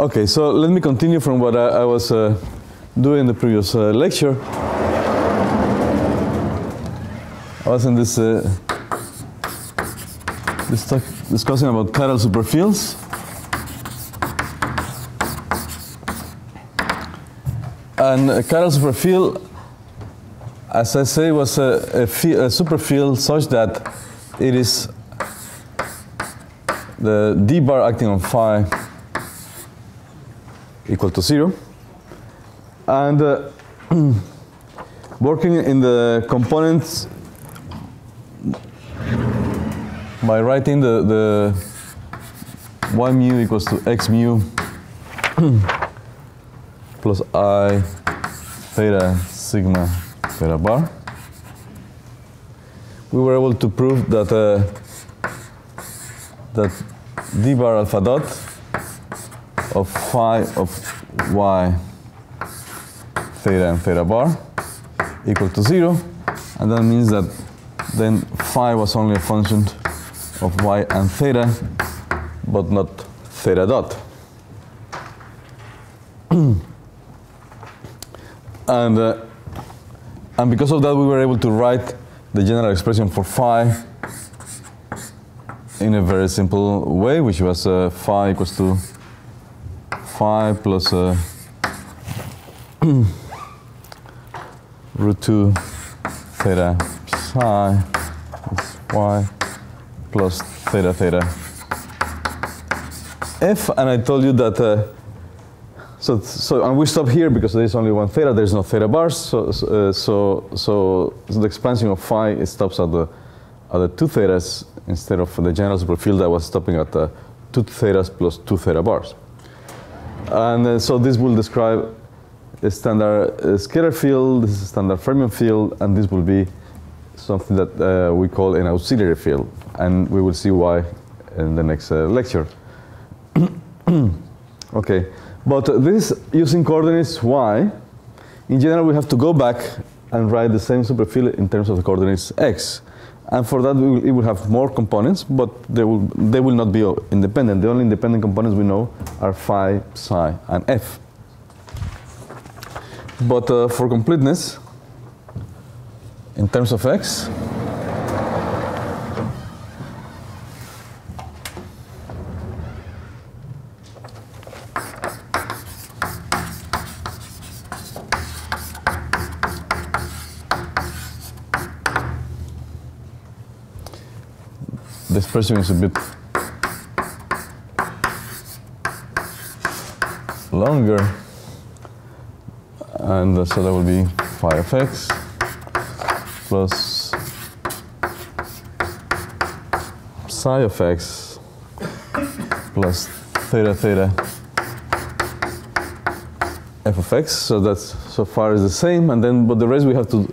Okay, so let me continue from what I, I was uh, doing in the previous uh, lecture. I was in this, uh, this talk discussing about chiral superfields. And a chiral superfield, as I say, was a, a, a superfield such that it is the d bar acting on phi equal to zero. And uh, working in the components by writing the, the y mu equals to x mu plus i theta sigma theta bar. We were able to prove that uh, that d bar alpha dot of phi of y theta and theta bar equal to zero, and that means that then phi was only a function of y and theta, but not theta dot. and, uh, and because of that, we were able to write the general expression for phi in a very simple way, which was uh, phi equals to phi plus uh, root 2 theta psi is y plus theta theta f, and I told you that. Uh, so, so and we stop here because there is only one theta. There is no theta bars. So, uh, so, so, so the expansion of phi it stops at the at the two thetas instead of the general superfield that was stopping at the two thetas plus two theta bars. And uh, so this will describe a standard uh, scalar field. This is a standard fermion field, and this will be something that uh, we call an auxiliary field, and we will see why in the next uh, lecture. okay, but this using coordinates y, in general we have to go back and write the same superfield in terms of the coordinates x. And for that, it will have more components, but they will, they will not be independent. The only independent components we know are phi, psi, and f. But uh, for completeness, in terms of x, expression is a bit longer. And so that will be phi of x plus psi of x plus theta theta f of x so that's so far is the same. And then but the rest we have to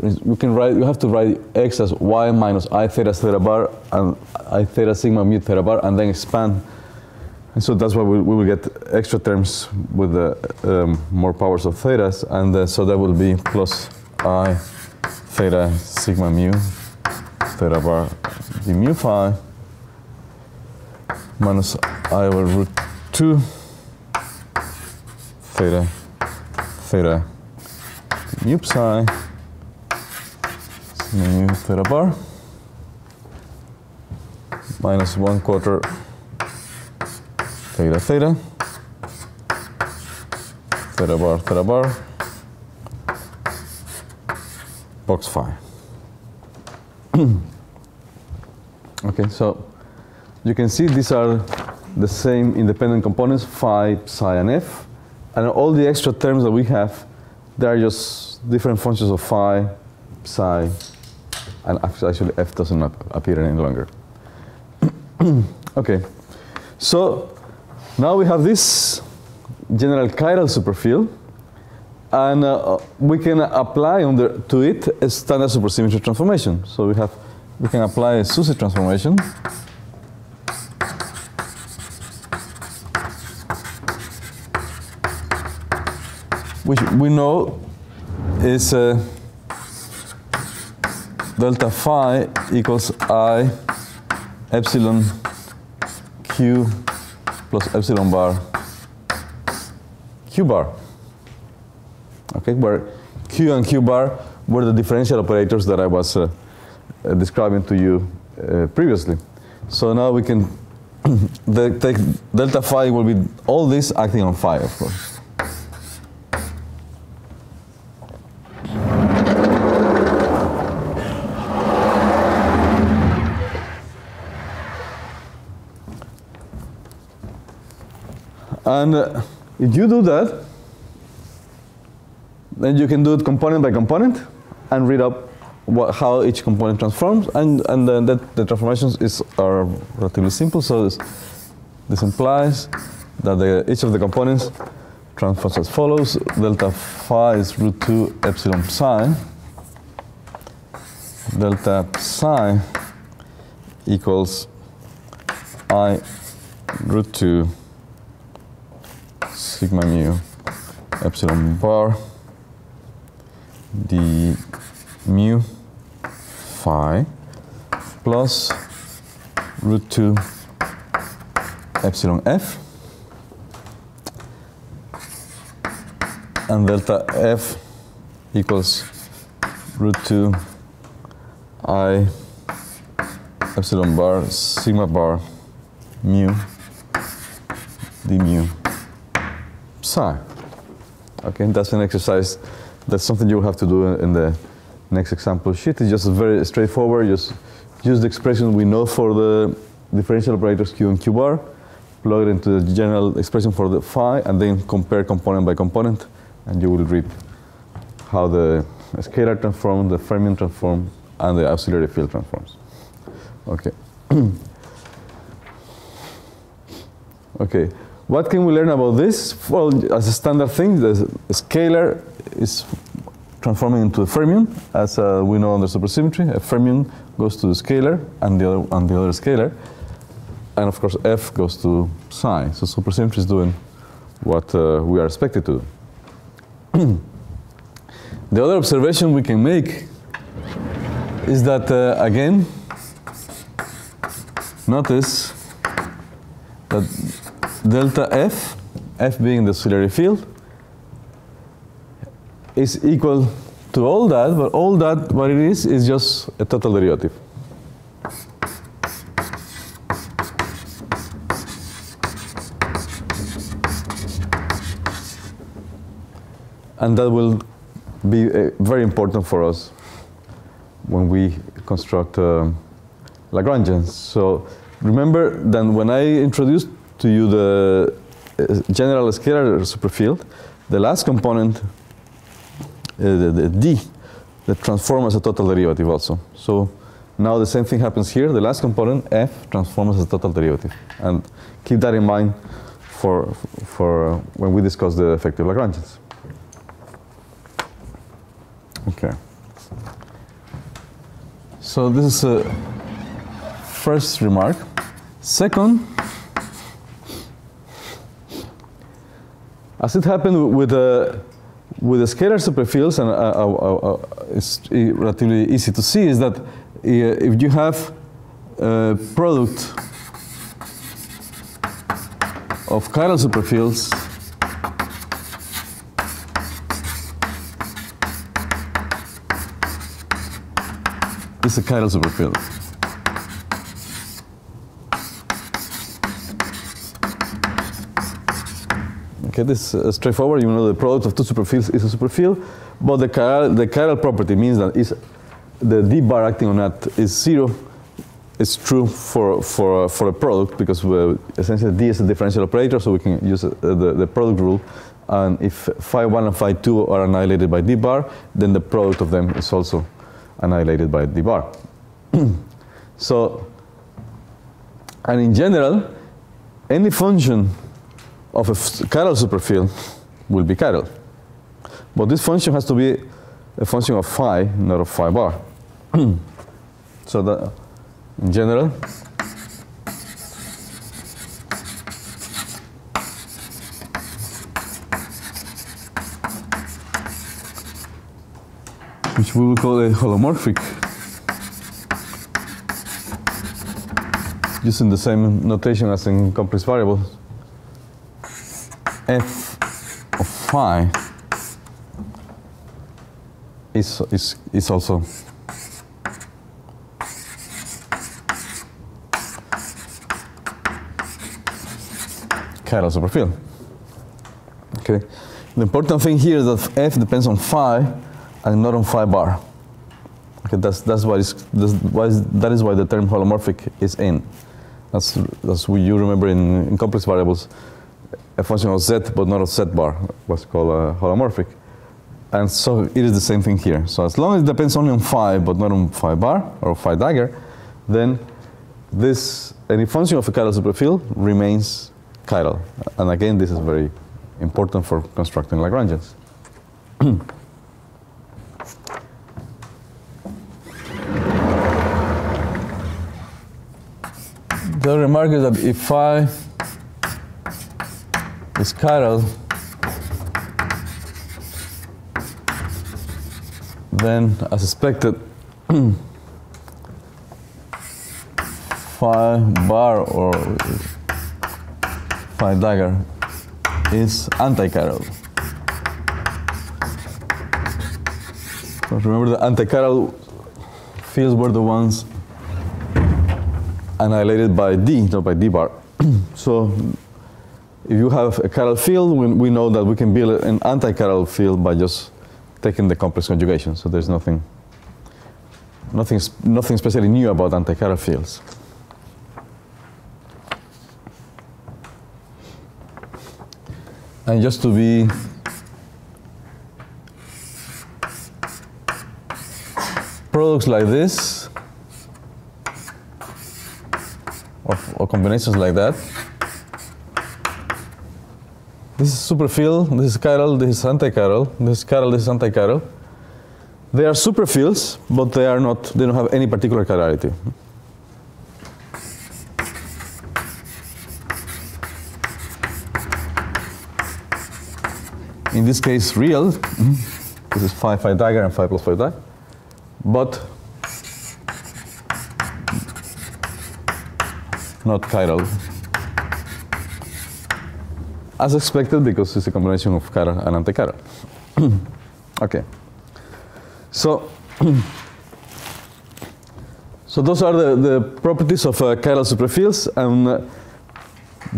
we can write, you have to write x as y minus i theta theta bar and i theta sigma mu theta bar and then expand. And so that's why we, we will get extra terms with the um, more powers of thetas. And uh, so that will be plus i theta sigma mu theta bar d mu phi minus i over root 2 theta theta mu psi mu theta bar. Minus 1 quarter theta theta. Theta bar theta bar. Box phi. okay, so you can see these are the same independent components phi, psi, and f, and all the extra terms that we have, they are just different functions of phi, psi, and actually f doesn't appear any longer. okay, so now we have this general chiral superfield, and uh, we can apply under to it a standard supersymmetry transformation. So we have we can apply a SUSY transformation. Which we know is uh, delta phi equals i epsilon q plus epsilon bar q bar. Okay, where q and q bar were the differential operators that I was uh, uh, describing to you uh, previously. So now we can take delta phi will be all this acting on phi, of course. And if you do that, then you can do it component by component and read up what, how each component transforms. And, and then that, the transformations is, are relatively simple. So this, this implies that the, each of the components transforms as follows. Delta phi is root 2 epsilon psi. Delta psi equals i root 2 sigma mu epsilon bar d mu phi plus root 2 epsilon f. And delta f equals root 2 i epsilon bar sigma bar mu d mu psi. Okay, that's an exercise. That's something you'll have to do in the next example sheet. It's just very straightforward. Just use the expression we know for the differential operators q and q bar, plug it into the general expression for the phi, and then compare component by component, and you will read how the scalar transform, the fermion transform, and the auxiliary field transforms. Okay. okay. What can we learn about this? Well, as a standard thing, the scalar is transforming into a fermion, as uh, we know under supersymmetry. A fermion goes to the scalar and the other, and the other scalar. And of course, F goes to psi. So supersymmetry is doing what uh, we are expected to do. the other observation we can make is that, uh, again, notice that delta F, F being the auxiliary field, is equal to all that, but all that, what it is, is just a total derivative. And that will be uh, very important for us when we construct uh, Lagrangians. So remember that when I introduced to you the uh, general scalar superfield, the last component, uh, the, the D, that transforms as a total derivative also. So now the same thing happens here. The last component, F, transforms as a total derivative. And keep that in mind for, for uh, when we discuss the effective Lagrangians. Okay. So this is a first remark. Second, As it happened with the with the scalar superfields, and uh, uh, uh, it's relatively easy to see, is that if you have a product of chiral superfields is a chiral superfield. Okay, this is uh, straightforward. You know the product of two superfields is a superfield, but the chiral, the chiral property means that is the d bar acting on that is zero. It's true for for uh, for a product because uh, essentially d is a differential operator, so we can use uh, the the product rule. And if phi one and phi two are annihilated by d bar, then the product of them is also annihilated by d bar. so, and in general, any function of a chiral superfield will be chiral. But this function has to be a function of phi, not of phi bar. so that in general, which we will call a holomorphic using the same notation as in complex variables f of phi is, is, is also chiral superfield. Okay. The important thing here is that f depends on phi and not on phi bar. Okay, that's that's why, it's, that's why that is why the term holomorphic is in. That's that's what you remember in, in complex variables. A function of z but not of z bar was called uh, holomorphic. And so it is the same thing here. So as long as it depends only on phi but not on phi bar or phi dagger, then this any function of a chiral superfield remains chiral. And again, this is very important for constructing Lagrangians. the remark is that if phi is chiral, then as expected, phi bar or phi dagger is anti-chiral. So remember the anti-chiral fields were the ones annihilated by D, not by D bar. so if you have a chiral field, we, we know that we can build an anti-chiral field by just taking the complex conjugation. So there's nothing, nothing, nothing especially new about anti-chiral fields. And just to be products like this, or, or combinations like that, this is superfield, this is chiral, this is anti-chiral, this is chiral, this is anti-chiral. They are superfields, but they are not, they don't have any particular chirality. in this case real. Mm-hmm. This is phi phi and phi plus phi dagger. But not chiral. As expected because it's a combination of chiral and anti-chiral. okay. So so those are the, the properties of uh, chiral superfields and uh,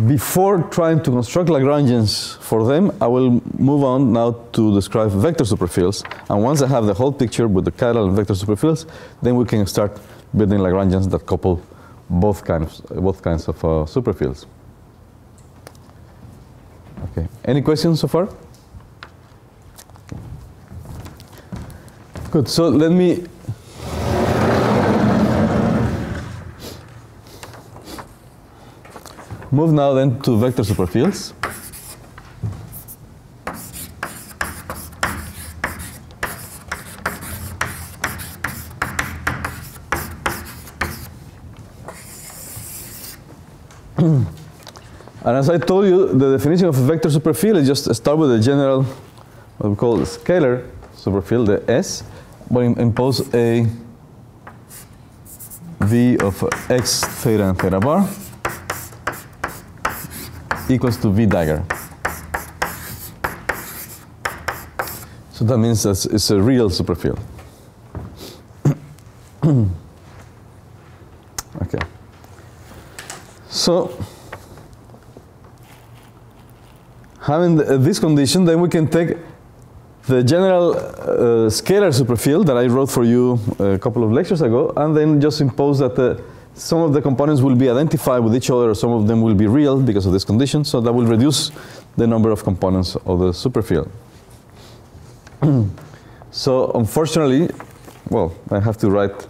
before trying to construct Lagrangians for them, I will move on now to describe vector superfields. And once I have the whole picture with the chiral and vector superfields, then we can start building Lagrangians that couple both kinds, both kinds of uh, superfields. Okay. Any questions so far? Good. So let me Move now then to vector superfields. As I told you, the definition of a vector superfield is just start with the general, what we call the scalar superfield, the S, but impose a V of x theta and theta bar equals to V dagger. So that means that it's a real superfield. okay. So having the, uh, this condition, then we can take the general uh, scalar superfield that I wrote for you a couple of lectures ago, and then just impose that the some of the components will be identified with each other, some of them will be real because of this condition, so that will reduce the number of components of the superfield. so unfortunately, well, I have to write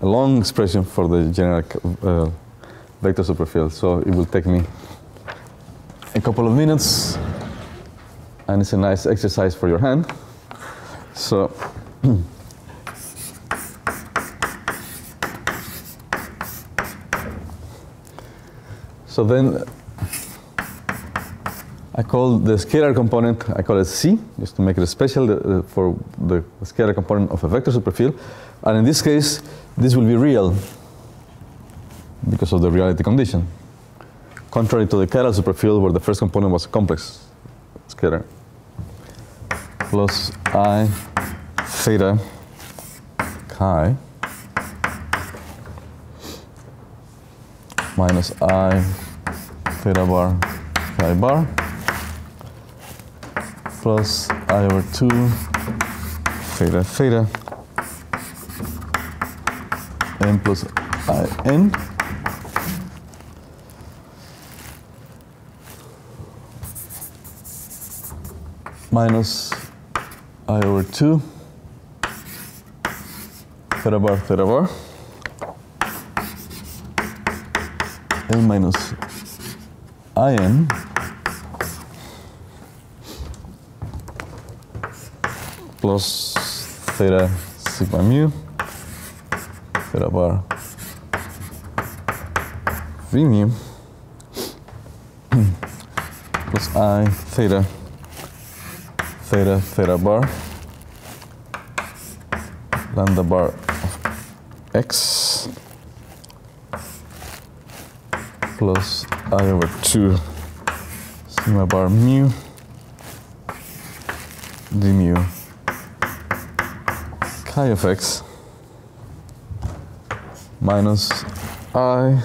a long expression for the general uh, vector superfield, so it will take me a couple of minutes, and it's a nice exercise for your hand. So So then I call the scalar component, I call it C, just to make it special uh, for the scalar component of a vector superfield. And in this case, this will be real because of the reality condition. Contrary to the chiral superfield where the first component was a complex scalar. plus I theta chi minus I theta bar chi bar plus I over 2 theta theta n plus I n minus I over 2 theta bar theta bar n. Minus in plus theta sigma mu. Theta bar v mu. Plus i theta theta theta bar. Lambda bar of x plus i over 2 sigma bar mu d mu chi of x minus i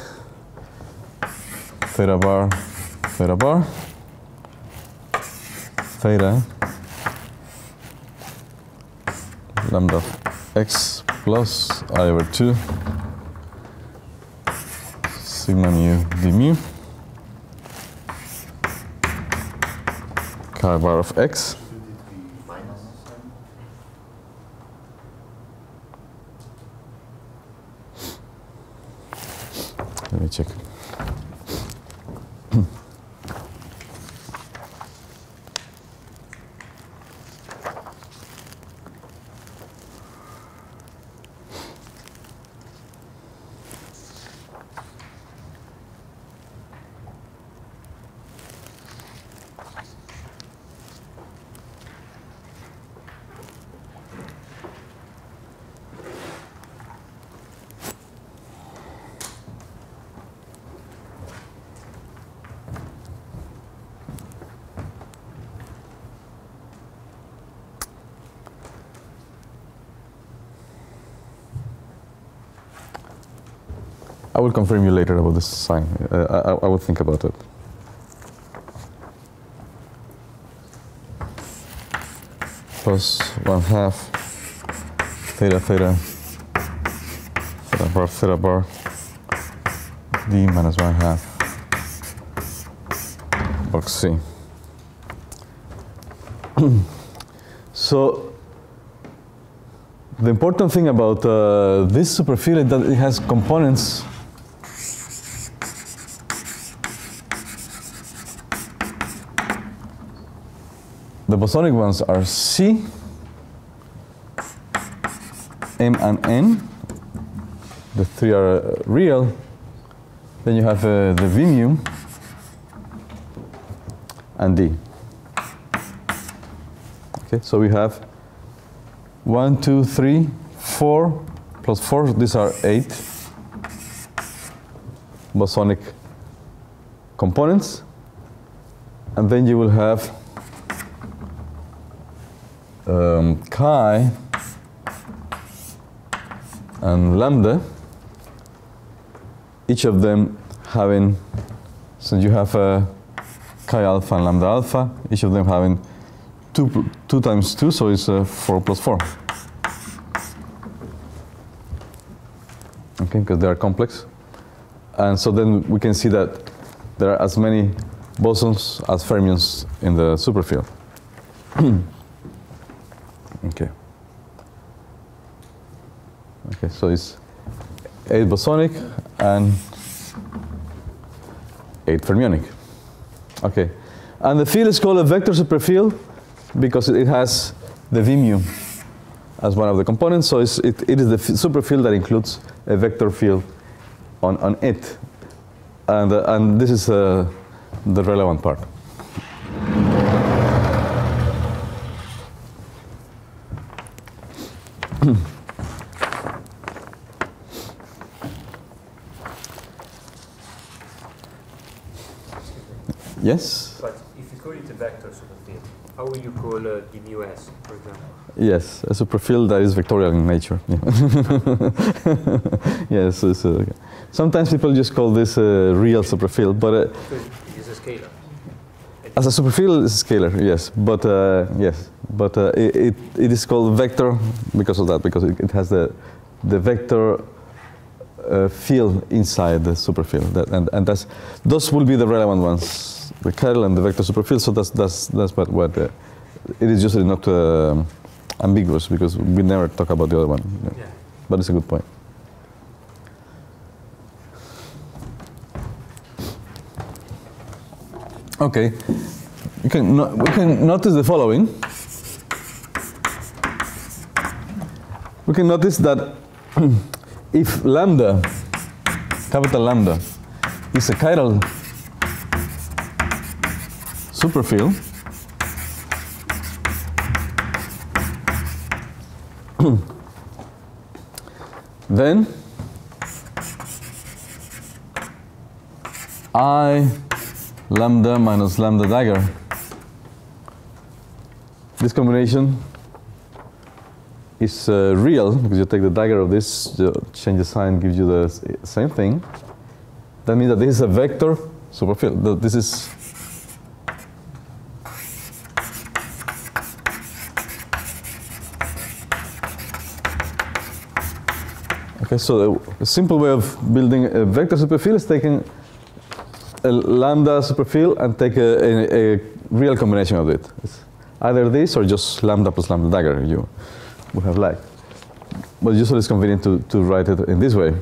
theta bar theta bar theta lambda of x plus i over 2 sigma mu d mu. Chi bar of x Let me check. I will confirm you later about this sign. Uh, I, I will think about it. Plus one half theta theta theta bar theta bar d minus one half box c. so the important thing about uh, this superfield is that it has components Bosonic ones are C, M and N. The three are uh, real. Then you have uh, the V mu and D. Okay, so we have one, two, three, four plus four. These are eight bosonic components, and then you will have um, chi and lambda, each of them having, so you have a chi alpha and lambda alpha, each of them having 2, two times 2, so it's uh, 4 plus 4. Okay, because they are complex. And so then we can see that there are as many bosons as fermions in the superfield. Okay. Okay, so it's 8 bosonic and 8 fermionic. Okay. And the field is called a vector superfield because it has the V mu as one of the components. So it, it is the superfield that includes a vector field on, on it. And, uh, and this is uh, the relevant part. Yes? But if you call it a vector superfield, How will you call uh, the mu S, for example? Yes, a superfield that is vectorial in nature. Yeah. yes, it's, uh, sometimes people just call this a real superfield, but uh, So it is a scalar. as a superfield, it's a scalar, yes. But uh, yes, but uh, it, it, it is called vector because of that, because it, it has the the vector uh, field inside the superfield, that, and and that's those will be the relevant ones, the chiral and the vector superfield. So that's that's that's what what uh, it is usually not um ambiguous because we never talk about the other one. Yeah. But it's a good point. Okay, you can no, we can notice the following. We can notice that if lambda, capital lambda, is a chiral superfield, then I lambda minus lambda dagger. This combination is uh, real because you take the dagger of this, change the sign, gives you the same thing. That means that this is a vector superfield. Th- This is Okay, so a, simple way of building a vector superfield is taking a lambda superfield and take a, a, a real combination of it. It's either this or just lambda plus lambda dagger you would have liked. But usually it's convenient to, to write it in this way.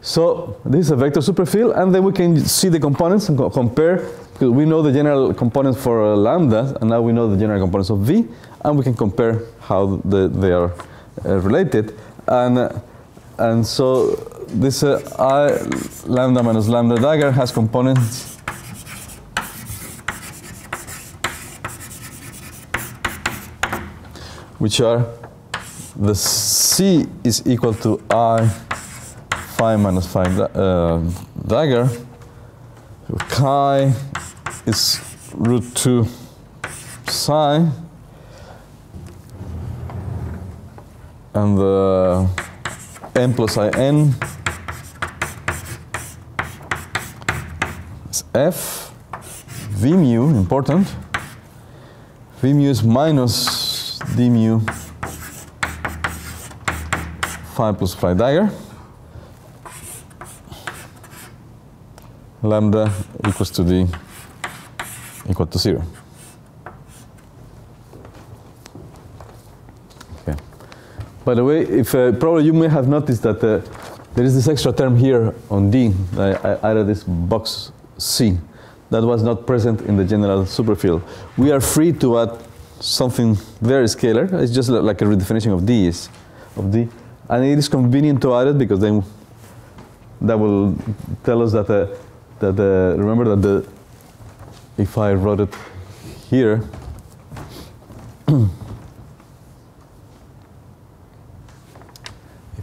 So this is a vector superfield, and then we can see the components and co- compare, we know the general components for uh, lambda, and now we know the general components of V, and we can compare how the, they are uh, related. And, uh, and so this uh, I lambda minus lambda dagger has components which are the C is equal to I phi minus phi uh, dagger. Chi is root 2 psi. And the n plus i n is f. V mu, important. V mu is minus d mu phi plus phi dagger. Lambda equals to d equal to zero. By the way, if uh, probably you may have noticed that uh, there is this extra term here on D. I, I added this box C that was not present in the general superfield. We are free to add something very scalar. It's just like a redefinition of D is of D, and it is convenient to add it because then that will tell us that uh, that uh, remember that the if I wrote it here.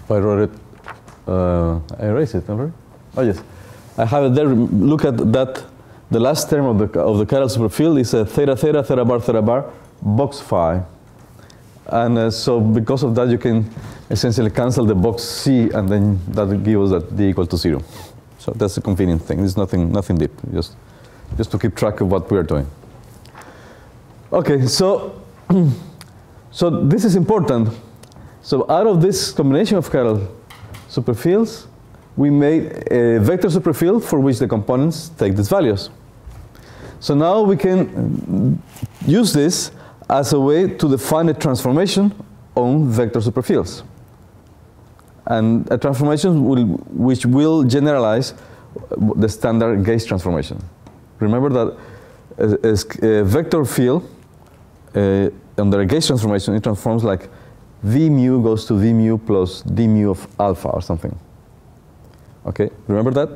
if I wrote it, uh, I erase it, never? Oh yes, I have it there. Look at that. The last term of the of the chiral superfield is a theta theta theta bar theta bar box phi, and uh, so because of that you can essentially cancel the box C, and then that gives us that d equal to zero. So that's a convenient thing. It's nothing nothing deep. Just just to keep track of what we are doing. Okay, so so this is important. So out of this combination of chiral superfields, we made a vector superfield for which the components take these values. So now we can use this as a way to define a transformation on vector superfields. And a transformation will, which will generalize the standard gauge transformation. Remember that a, a- a vector field uh, under a gauge transformation, it transforms like v mu goes to v mu plus d mu of alpha or something. Okay, remember that?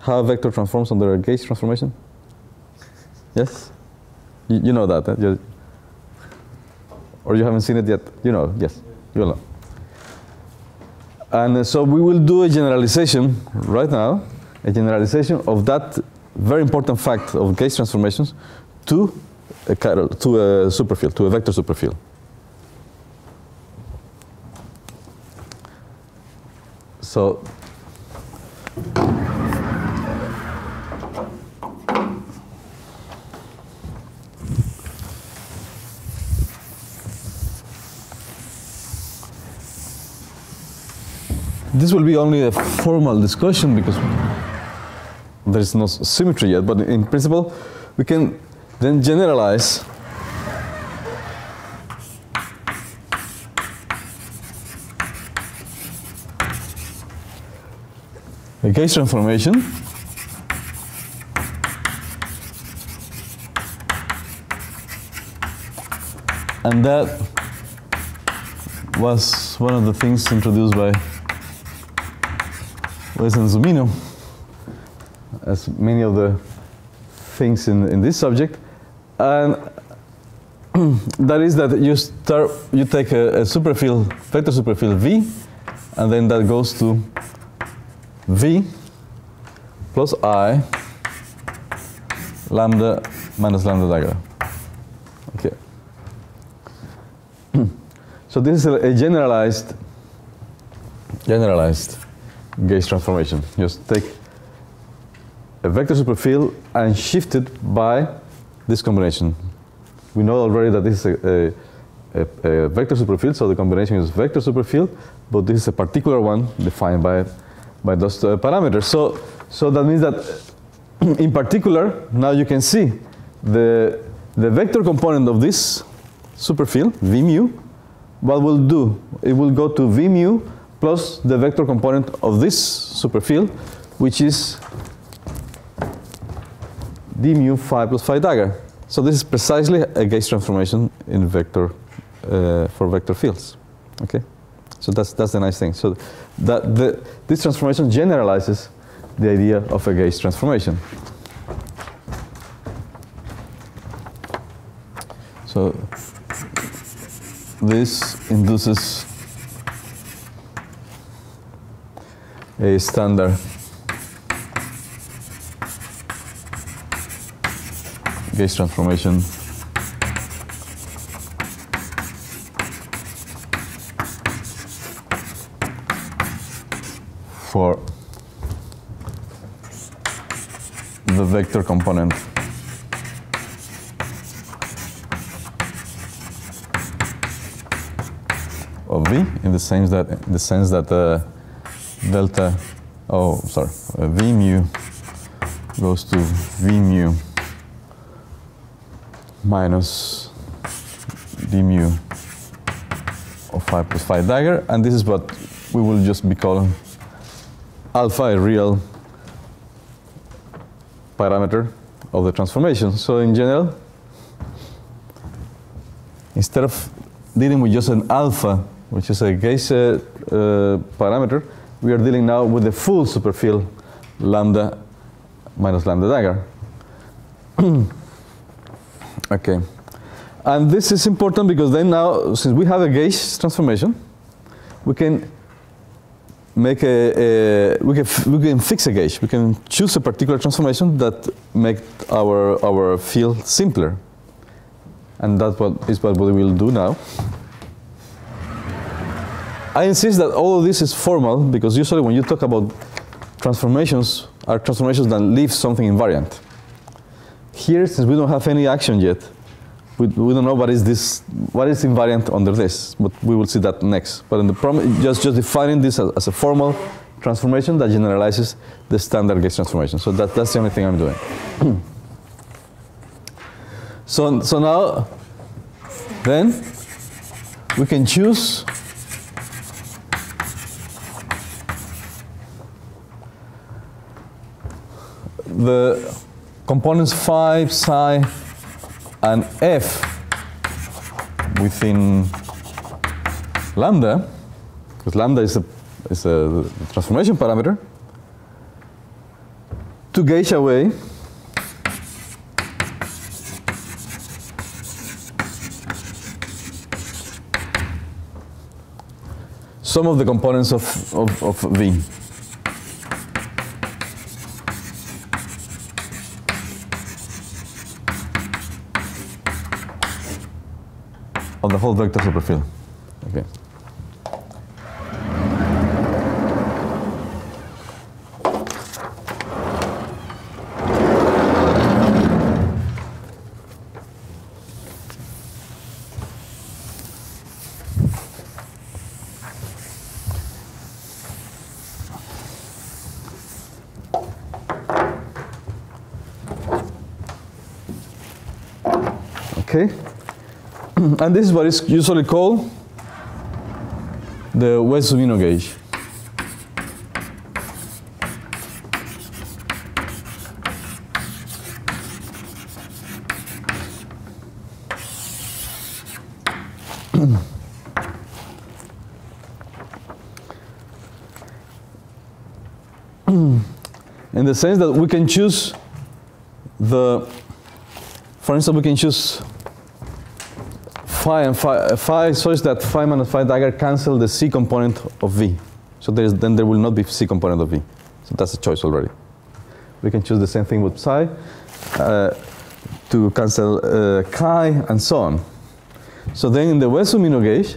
How a vector transforms under a gauge transformation? Yes? You, you know that, eh? Or you haven't seen it yet? You know, yes, you know. And uh, so we will do a generalization right now, a generalization of that very important fact of gauge transformations to a to a superfield, to a vector superfield. So this will be only a formal discussion because there is no symmetry yet, but in principle, we can then generalize gauge transformation. And that was one of the things introduced by Wess and Zumino as many of the things in, in this subject. And that is that you start you take a, a superfield vector superfield v and then that goes to v plus i lambda minus lambda dagger. Okay. So this is a, generalized generalized gauge transformation. Just take a vector superfield and shift it by this combination. We know already that this is a, a, a, a vector superfield, so the combination is vector superfield, but this is a particular one defined by, by those uh, parameters. So, so that means that in particular, now you can see the, the vector component of this superfield, v mu, what will do? It will go to v mu plus the vector component of this superfield, which is d mu phi plus phi dagger. So this is precisely a gauge transformation in vector uh, for vector fields. Okay, so that's that's the nice thing. So that the, this transformation generalizes the idea of a gauge transformation. So this induces a standard gauge transformation for the vector component. Of v in the sense that in the sense that uh, delta oh sorry uh, v mu goes to v mu minus d mu of phi plus phi dagger, and this is what we will just be calling alpha, a real parameter of the transformation. So in general, instead of dealing with just an alpha, which is a gauge uh, uh, parameter, we are dealing now with the full superfield lambda minus lambda dagger. Okay. And this is important because then now, since we have a gauge transformation, we can make a, a we can we can fix a gauge. We can choose a particular transformation that make our our field simpler. And that's what is what we will do now. I insist that all of this is formal because usually when you talk about transformations, are transformations that leave something invariant. Here, since we don't have any action yet, we, we don't know what is this, what is invariant under this, but we will see that next. But in the problem, just, just defining this as, as a formal transformation that generalizes the standard gauge transformation. So that, that's the only thing I'm doing. so, so now, then, we can choose the components phi, psi, and f within lambda, because lambda is a, is a transformation parameter, to gauge away some of the components of, of, of V. of the whole vector superfield. Okay. Okay. And this is what is usually called the Wess-Zumino gauge. in the sense that we can choose the, for instance, we can choose phi and phi, phi such that phi minus phi dagger cancel the C component of V. So there is, then there will not be C component of V. So that's a choice already. We can choose the same thing with psi uh, to cancel uh, chi and so on. So then in the Wess-Zumino gauge,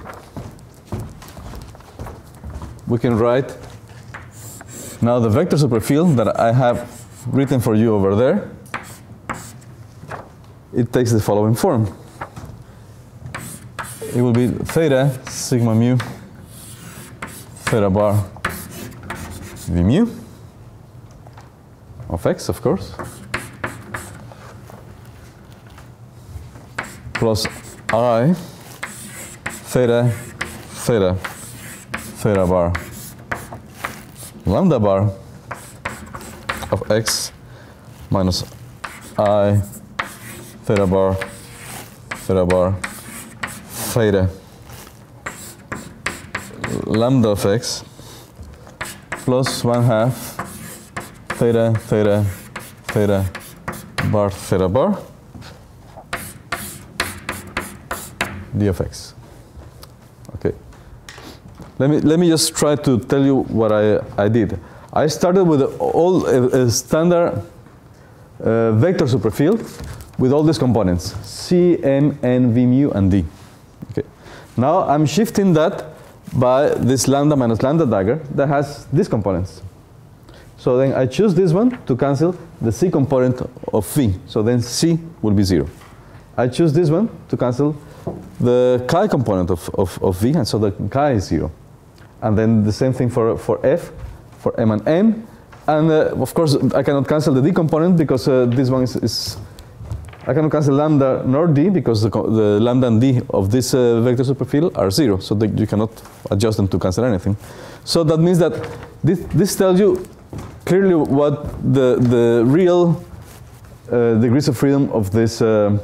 we can write now the vector superfield that I have written for you over there. It takes the following form it will be theta sigma mu theta bar v mu of x, of course, plus i theta theta theta bar lambda bar of x minus i theta bar theta bar theta lambda of x plus 1 half theta theta theta bar theta bar d of x. Okay. Let me, let me just try to tell you what I, I did. I started with all a, a standard uh, vector superfield with all these components, C, M, N, V mu, and D. Now I'm shifting that by this lambda minus lambda dagger that has these components. So then I choose this one to cancel the C component of V. So then C will be zero. I choose this one to cancel the chi component of, of, of V, and so the chi is zero. And then the same thing for, for F, for M and N. And uh, of course, I cannot cancel the D component because uh, this one is, is I cannot cancel lambda nor d because the, the lambda and d of this uh, vector superfield are zero, so you cannot adjust them to cancel anything. So that means that this, this tells you clearly what the, the real uh, degrees of freedom of this uh,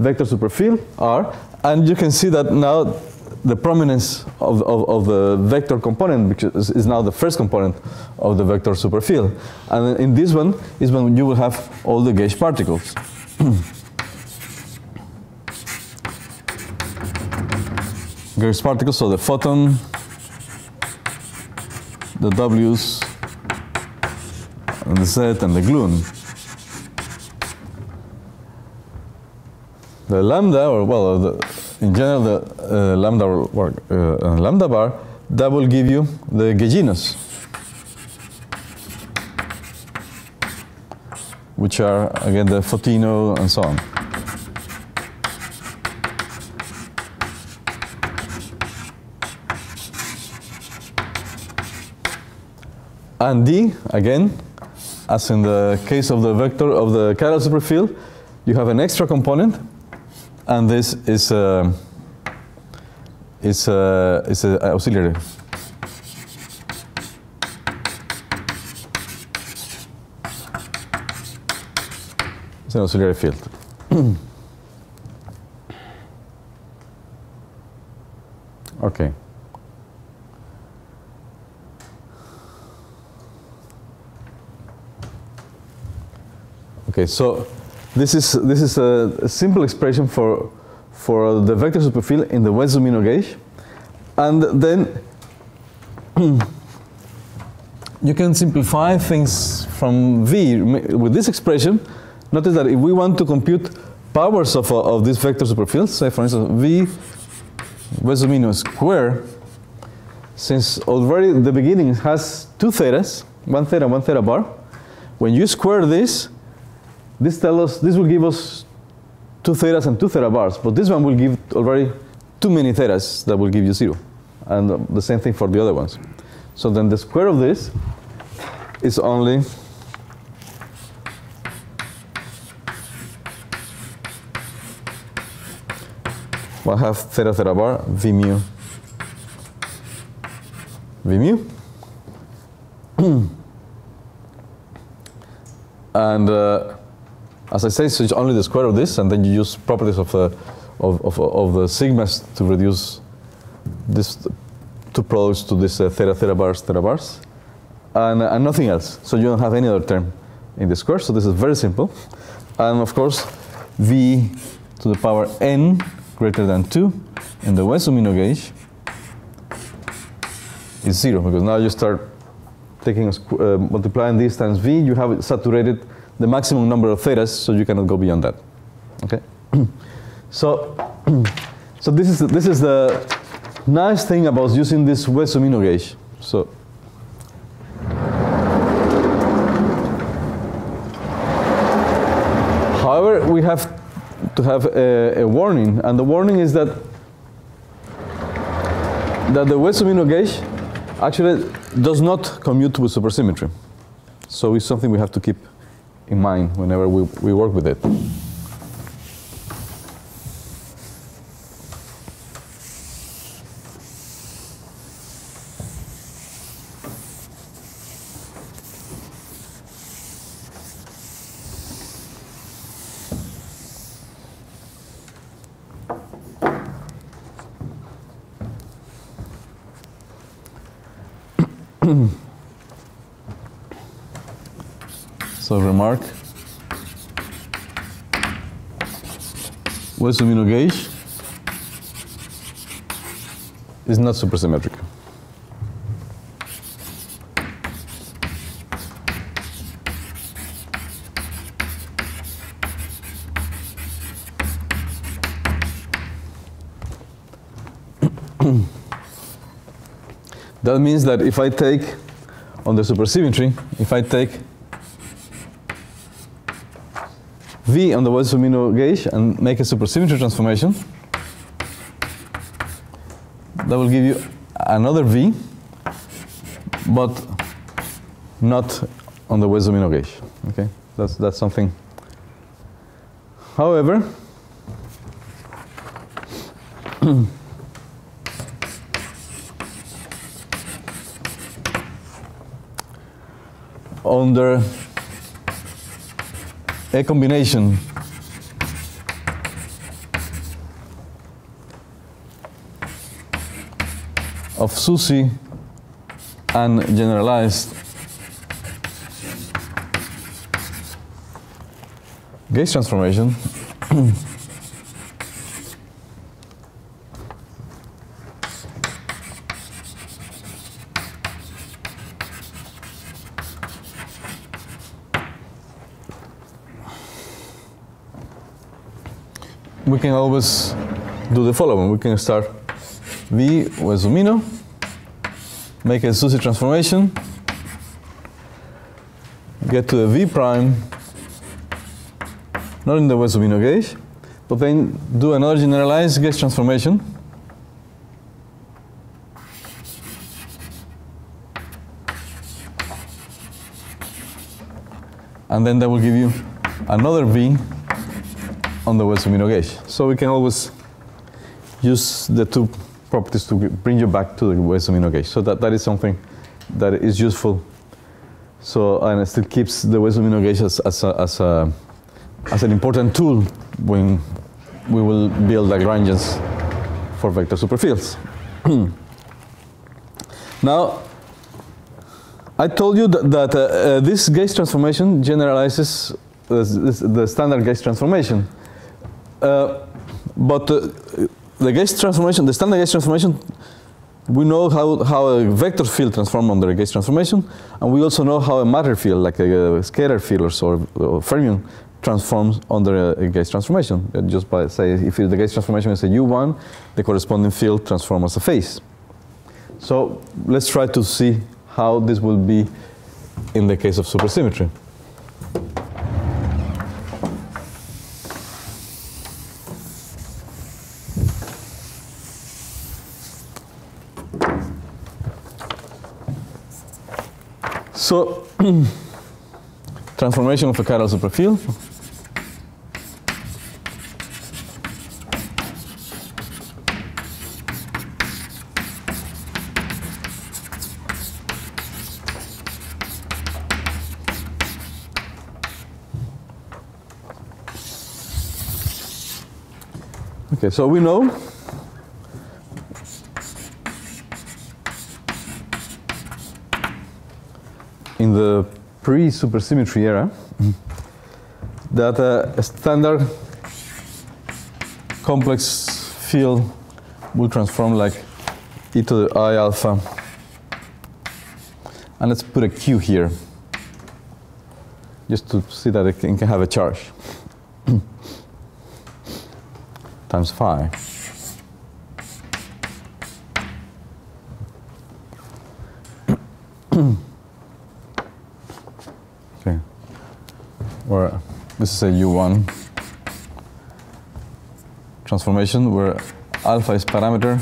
vector superfield are, and you can see that now the prominence of, of, of the vector component is, now the first component of the vector superfield. And in this one is when you will have all the gauge particles. Gauge particles, so the photon, the W's, and the Z, and the gluon. The lambda, or well, the, in general, the uh, lambda or uh, lambda bar, that will give you the gauginos. Which are again the Photino and so on. And D, again, as in the case of the vector of the chiral superfield, you have an extra component, and this is a, is a, is a auxiliary. An auxiliary field. okay. Okay, so this is this is a, a simple expression for for the vector superfield in the Wess-Zumino gauge, and then you can simplify things from V with this expression Notice that if we want to compute powers of, uh, of this vector superfield, say for instance V Wess-Zumino square, since already the beginning has two thetas, one theta, one theta bar, when you square this, this tell us this will give us two thetas and two theta bars, but this one will give already too many thetas that will give you zero, and the same thing for the other ones. So then the square of this is only one have theta theta bar v mu v mu and uh, as I say, so it's only the square of this, and then you use properties of, uh, of, of, of the sigmas to reduce this two products to this uh, theta theta bars theta bars, and, and nothing else. So you don't have any other term in the square. So this is very simple, and of course, v to the power n greater than two in the Wess-Zumino gauge is zero because now you start taking uh, multiplying this times v, you have saturated the maximum number of thetas, so you cannot go beyond that. Okay. so, so this is the, this is the nice thing about using this Wess-Zumino gauge. So. However, we have to have a, a warning, and the warning is that that the Wess-Zumino gauge actually does not commute with supersymmetry. So it's something we have to keep in mind whenever we, we work with it. So remark. Wess-Zumino gauge is not supersymmetric. that means that if I take on the supersymmetry, if I take V on the Wess-Zumino gauge and make a supersymmetry transformation, that will give you another V, but not on the Wess-Zumino gauge. Okay, that's that's something. However, under a combination. Of SUSY and generalized. Gauge transformation can always do the following. We can start. V Wess-Zumino, make a SUSY transformation, get to the V prime, not in the Wess-Zumino gauge, but then do another generalized gauge transformation. And then that will give you another V on the Wess-Zumino gauge. So we can always use the two properties to bring you back to the Wess-Zumino gauge. So that, that is something that is useful. So and it still keeps the Wess-Zumino gauge as, as, a, as, a, as an important tool when we will build Lagrangians for vector superfields. now, I told you that, that uh, uh, this gauge transformation generalizes this, the standard gauge transformation. Uh, but uh, the gauge transformation, the standard gauge transformation, we know how, how a vector field transforms under a gauge transformation, and we also know how a matter field, like a, a scalar field or, or fermion, transforms under a, a gauge transformation. Uh, Just by say, if the gauge transformation is a U1, the corresponding field transforms as a phase. So let's try to see how this will be in the case of supersymmetry. So, transformation of a chiral superfield. Okay, so we know in the pre-supersymmetry era that a standard complex field will transform like e to the i alpha. And let's put a q here, just to see that it can can have a charge times phi. Okay. Where this is a U1 transformation where alpha is parameter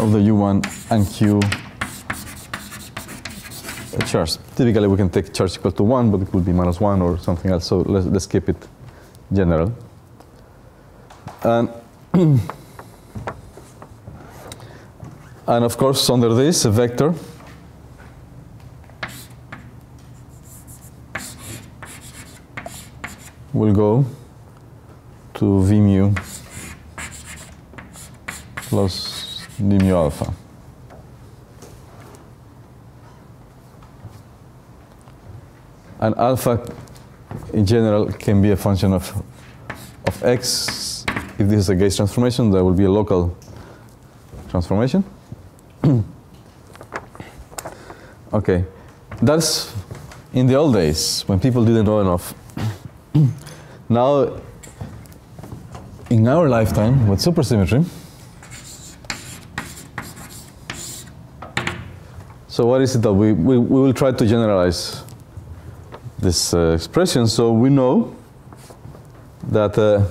of the U1 and Q charge. Typically we can take charge equal to 1, but it could be minus 1 or something else, so let's, let's keep it general. And, and of course under this, a vector will go to v mu plus d mu alpha. And alpha in general can be a function of, of x. If this is a gauge transformation, there will be a local transformation. okay, that's in the old days when people didn't know enough. now, in our lifetime with supersymmetry, so what is it that we, we, we will try to generalize this uh, expression. So we know that uh,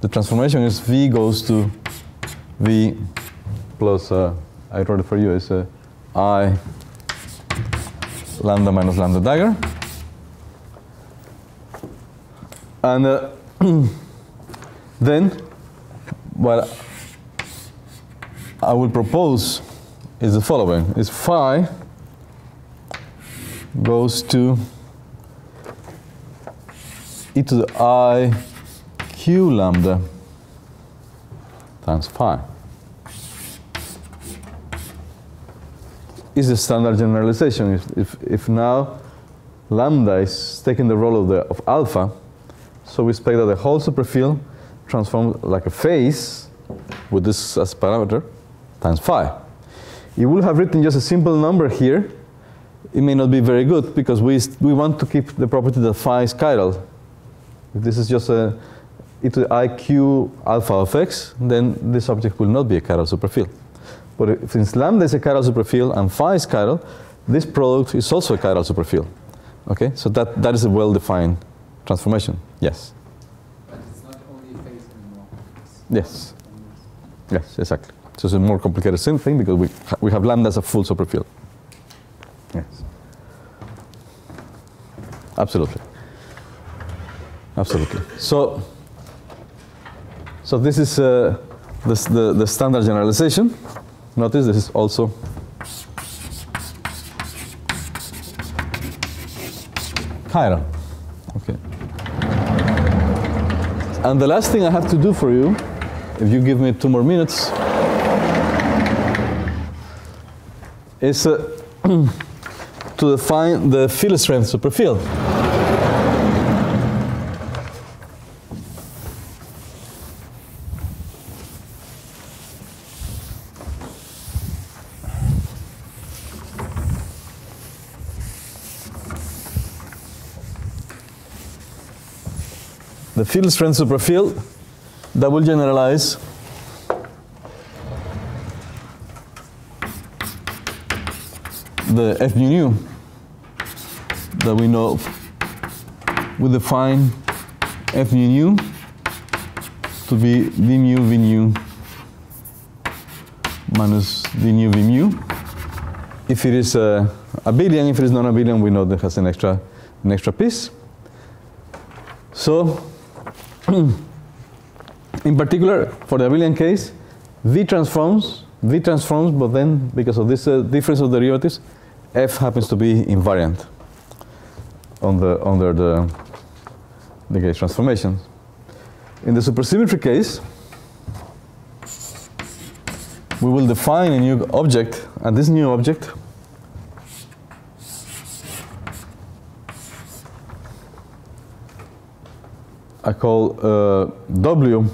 the transformation is v goes to v plus, uh, I wrote it for you, it's uh, i lambda minus lambda dagger. And uh, then what I will propose is the following, is phi goes to e to the i q lambda times phi. Is the standard generalization. If, if, if now lambda is taking the role of, the, of alpha, so we expect that the whole superfield transforms like a phase with this as parameter times phi. You would have written just a simple number here it may not be very good because we, we want to keep the property that phi is chiral. If this is just a e to the iq alpha of x, then this object will not be a chiral superfield. But if, since lambda is a chiral superfield and phi is chiral, this product is also a chiral superfield. Okay, so that, that is a well-defined transformation. Yes. But it's not only phase anymore. Yes. Yes, exactly. So it's a more complicated same thing because we, we have lambda as a full superfield. Yes. Absolutely. Absolutely. So, so this is uh, the, the standard generalization. Notice this is also chiral. Okay. And the last thing I have to do for you, if you give me two more minutes, is uh, to define the field strength superfield. The field strength superfield that will generalize the F nu that we know we define F nu to be V mu V nu minus V nu V mu. If it is a, abelian, if it is non-abelian, we know that it has an extra, an extra piece. So, in particular, for the abelian case, V transforms, V transforms, but then because of this uh, difference of derivatives, F happens to be invariant on the, under the, the gauge transformation. In the supersymmetry case, we will define a new object, and this new object I call uh, W,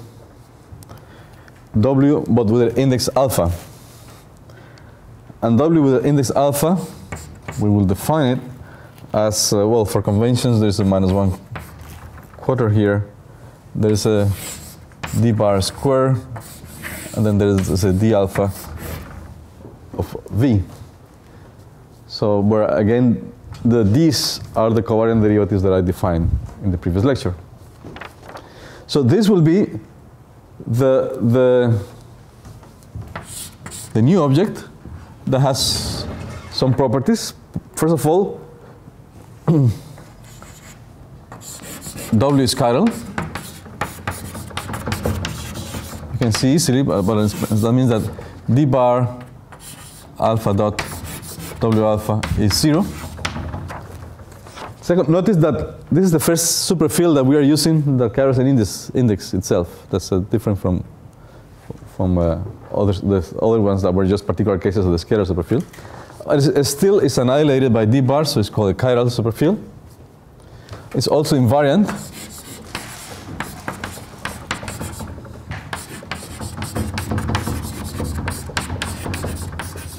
W, but with the index alpha. And W with the index alpha, we will define it as, uh, well, for conventions, there's a minus one quarter here. There's a d bar square, and then there's a d alpha of v. So where again, the d's are the covariant derivatives that I defined in the previous lecture. So this will be the, the, the new object that has some properties. First of all, W is chiral. You can see easily, but, that means that d bar alpha dot W alpha is zero. Second, notice that this is the first superfield that we are using that carries index, index itself. That's uh, different from from uh, other, the other ones that were just particular cases of the scalar superfield. It, is, it still is annihilated by d bar, so it's called a chiral superfield. It's also invariant.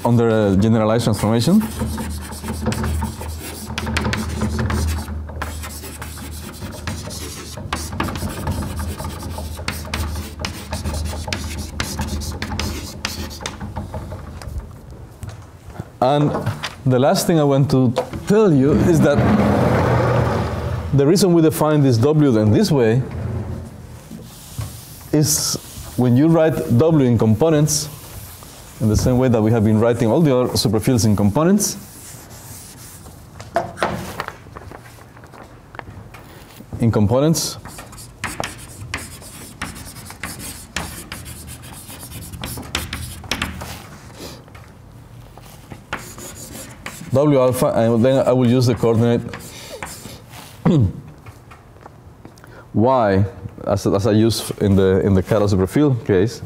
under a generalized transformation. And the last thing I want to tell you is that the reason we define this W in this way is when you write W in components, in the same way that we have been writing all the other superfields in components, in components, W alpha, and then I will use the coordinate. Y as, as I use in the in the chiral superfield case,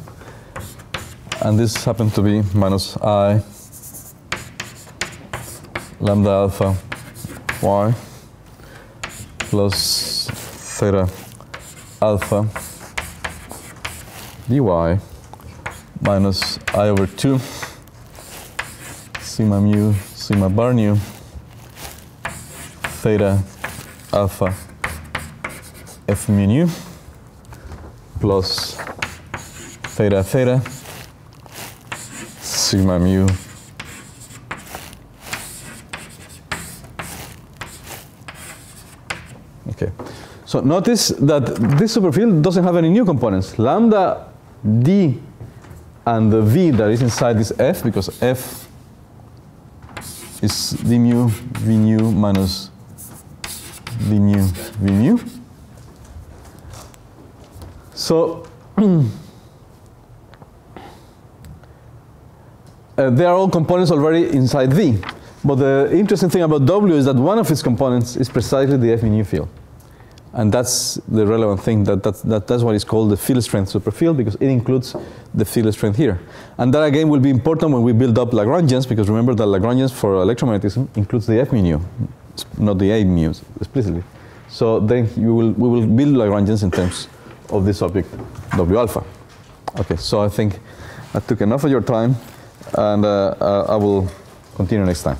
and this happened to be minus i lambda alpha y plus theta alpha dy minus i over 2 sigma mu sigma bar nu theta alpha f mu nu plus theta theta sigma mu. Okay. So notice that this superfield doesn't have any new components. Lambda d and the v that is inside this f because f is d mu v nu minus v nu v mu. So uh, they are all components already inside V. But the interesting thing about W is that one of its components is precisely the F mu field. And that's the relevant thing, that, that's, that, that's what is called the field strength superfield because it includes the field strength here. And that again will be important when we build up Lagrangians because remember that Lagrangians for electromagnetism includes the F mu, not the A mu explicitly. So then will, we will build Lagrangians in terms of this object W alpha. Okay, so I think I took enough of your time and uh, uh, I will continue next time.